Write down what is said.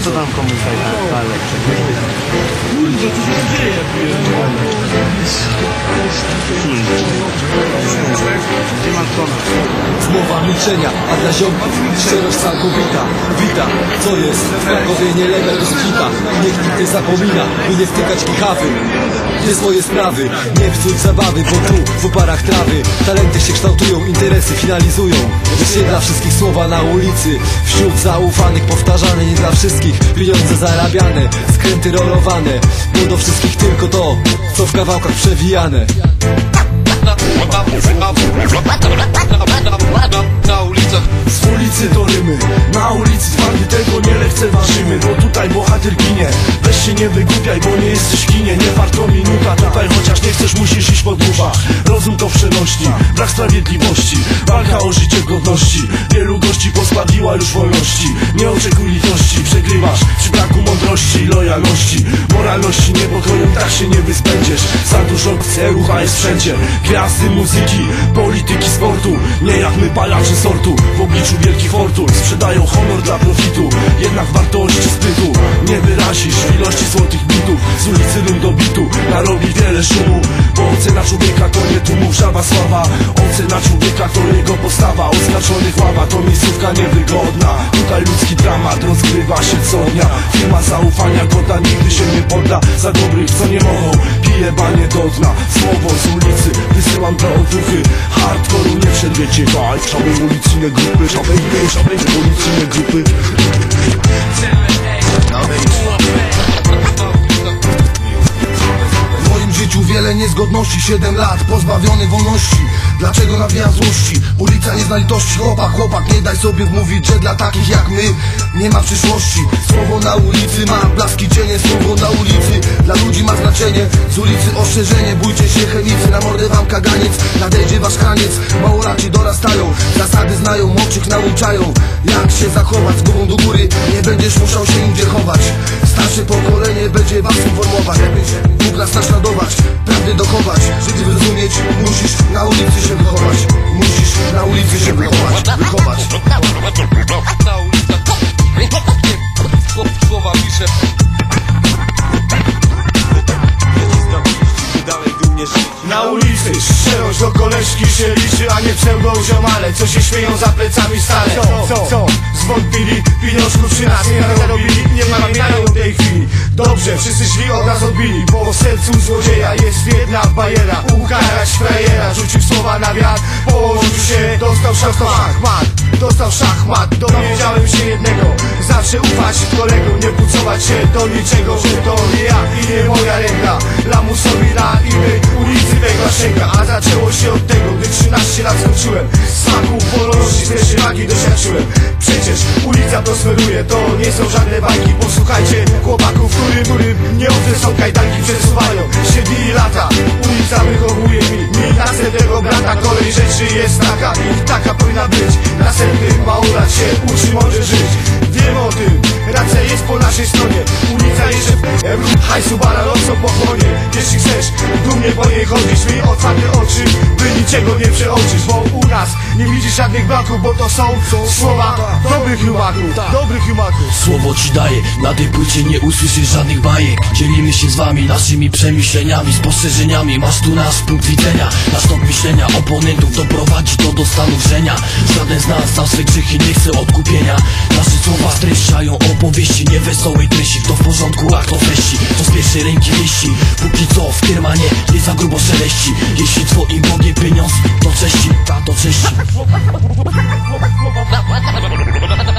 co tam komuś daj dalej. Kurde, co się dzieje? Masz do nas? Zmowa milczenia, a dla ziomków szczerość całkowita Witam, co jest? W Krakowie nie level to skipa Niech nikt nie zapomina, by nie wtykać kichawy Nie swoje sprawy, nie psuć zabawy Bo tu w oparach trawy Talenty się kształtują, interesy finalizują. Lecz nie dla wszystkich słowa na ulicy Wśród zaufanych powtarzane Nie dla wszystkich pieniądze zarabiane Skręty rolowane. Bo do wszystkich tylko to, co w kawałkach przewijane Bo tutaj bohater ginie. Weź się nie wygłupiaj, bo nie jesteś w kinie. Nie warto minuta, tutaj chociaż nie chcesz musisz iść po dupa Rozum to przenośni, brak sprawiedliwości. Walka o życie godności. Wielu pozbawiła już wolności. Nie oczekuj litości, przegrywasz Przy braku mądrości i lojalności. Moralności niepokoją, tak się nie wyspędziesz. Za dużo celów, a jest wszędzie. Gwiazdy muzyki, polityki sportu. Nie jak my palacze sortu. W obliczu wielkich fortun. Sprzedają honor dla profitu. Jednak wartości sprytu Nie wyrazisz ilości złotych bitów Z ulicy lum do bitu Narobi wiele szumu. Bo ocena człowieka to nie tłumów żaba sława. Ocena człowieka to jego postawa. Oznaczonych ława to miejscówka niewygodna. Tutaj ludzki dramat rozgrywa się co dnia. Firma zaufania godna nigdy się nie podda. Za dobrych co nie mogą Pije banie do dna. Słowo z ulicy wysyłam do otuchy. Hardkoru nie przerwiecie baj Szamej ulicy nie grupy Szamej, szamej ulicy nie grupy niezgodności 7 lat pozbawiony wolności Dlaczego nawijam złości? Ulica nie zna litości Chłopak, chłopak, nie daj sobie wmówić Że dla takich jak my nie ma przyszłości Słowo na ulicy ma blaski cienie Słowo na ulicy dla ludzi ma znaczenie Z ulicy ostrzeżenie, bójcie się chemicy Na mordę wam kaganiec, nadejdzie wasz kaniec Małoraci dorastają, zasady znają Młodszych nauczają, jak się zachować Z głową do góry, nie będziesz musiał się nigdzie chować Starsze pokolenie będzie was informować Mógł nas naśladować, prawdy dochować Żeby zrozumieć, musisz na ulicy się wychować Musisz na ulicy się wychować, wychować Na ulicach Piszę Na ulicy szczerość do koleżki się liczy A nie pseudo ziomale, co się śmieją za plecami stale. Co, co, co? Zwątpili, pieniążków przy nas nie zarobili Nie pamiętają tej chwili. Dobrze, wszyscy źli od nas odbili Bo w sercu złodzieja jest jedna bajera. Ukarać frajera, rzucił słowa na wiatr Położył się, dostał szachmat. Dostał szachmat, dowiedziałem się jednego pucować się do niczego Że to nie ja i nie moja ręka. Lamusowi na imię ulicy węgla szęka A zaczęło się od tego, gdy 13 lat skończyłem. Smaku wolności, też magii doświadczyłem. Przecież ulica prosperuje, to nie są żadne bajki. Posłuchajcie chłopaków, którym, którym nie obce są kajdanki Przesuwają się dni i lata. Ulica wychowuje mi, mi następnego brata. Kolej rzeczy jest taka i taka powinna być. Następny małolat się otwarte oczy, by niczego nie przeoczysz Bo u nas nie widzisz żadnych braków Bo to są słowa dobrych humaków Dobrych humaków Słowo ci daję, na tej płycie nie usłyszysz żadnych bajek. Dzielimy się z wami naszymi przemyśleniami, spostrzeżeniami. Masz tu nasz punkt widzenia, nasz tok myślenia Oponentów doprowadzi to do stanu wrzenia nas za swe grzechy nie chce odkupienia. Nasze słowa streszczają opowieści Niewesołej treści, kto w porządku, a kto treści? To z pierwszej ręki wieści. Póki co w kiermanie nie za grubo szeleści. Jeśli twoim Bogiem pieniądz, to cześci, ta to cześci